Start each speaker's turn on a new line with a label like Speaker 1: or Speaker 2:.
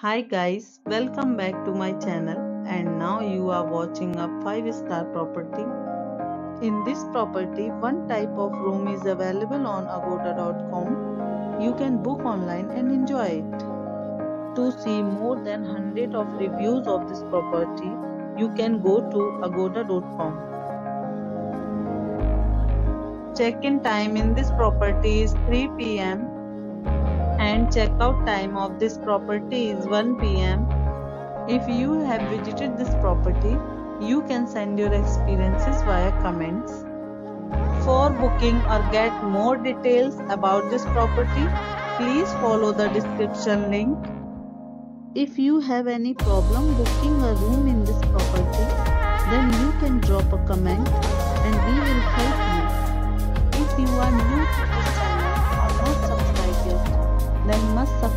Speaker 1: Hi guys, welcome back to my channel and now you are watching a 5 star property. In this property, one type of room is available on agoda.com. You can book online and enjoy it. To see more than 100 of reviews of this property, you can go to agoda.com. Check-in time in this property is 3 pm and checkout time of this property is 1 pm. If you have visited this property, you can send your experiences via comments. For booking or get more details about this property, please follow the description link. If you have any problem booking a room in this property, then you can drop a comment and we will help